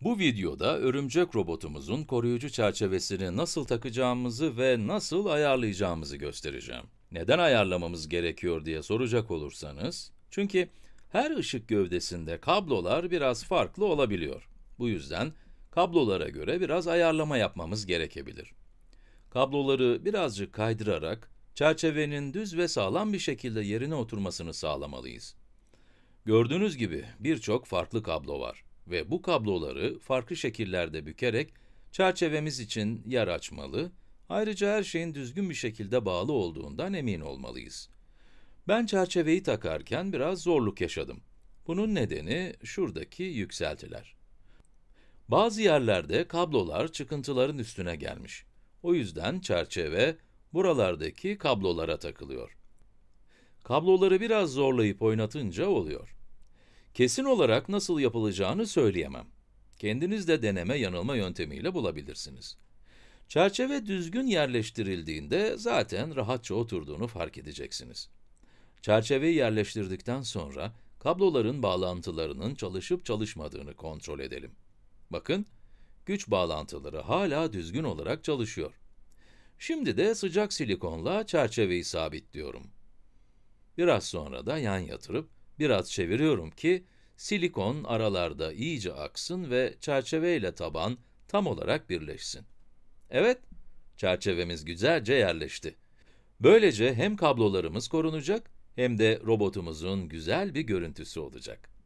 Bu videoda örümcek robotumuzun koruyucu çerçevesini nasıl takacağımızı ve nasıl ayarlayacağımızı göstereceğim. Neden ayarlamamız gerekiyor diye soracak olursanız, çünkü her ışık gövdesinde kablolar biraz farklı olabiliyor. Bu yüzden kablolara göre biraz ayarlama yapmamız gerekebilir. Kabloları birazcık kaydırarak çerçevenin düz ve sağlam bir şekilde yerine oturmasını sağlamalıyız. Gördüğünüz gibi birçok farklı kablo var ve bu kabloları farklı şekillerde bükerek çerçevemiz için yer açmalı, ayrıca her şeyin düzgün bir şekilde bağlı olduğundan emin olmalıyız. Ben çerçeveyi takarken biraz zorluk yaşadım. Bunun nedeni şuradaki yükseltiler. Bazı yerlerde kablolar çıkıntıların üstüne gelmiş. O yüzden çerçeve buralardaki kablolara takılıyor. Kabloları biraz zorlayıp oynatınca oluyor. Kesin olarak nasıl yapılacağını söyleyemem. Kendiniz de deneme yanılma yöntemiyle bulabilirsiniz. Çerçeve düzgün yerleştirildiğinde zaten rahatça oturduğunu fark edeceksiniz. Çerçeveyi yerleştirdikten sonra kabloların bağlantılarının çalışıp çalışmadığını kontrol edelim. Bakın, güç bağlantıları hala düzgün olarak çalışıyor. Şimdi de sıcak silikonla çerçeveyi sabitliyorum. Biraz sonra da yan yatırıp biraz çeviriyorum ki silikon aralarda iyice aksın ve çerçeve ile taban tam olarak birleşsin. Evet, çerçevemiz güzelce yerleşti. Böylece hem kablolarımız korunacak hem de robotumuzun güzel bir görüntüsü olacak.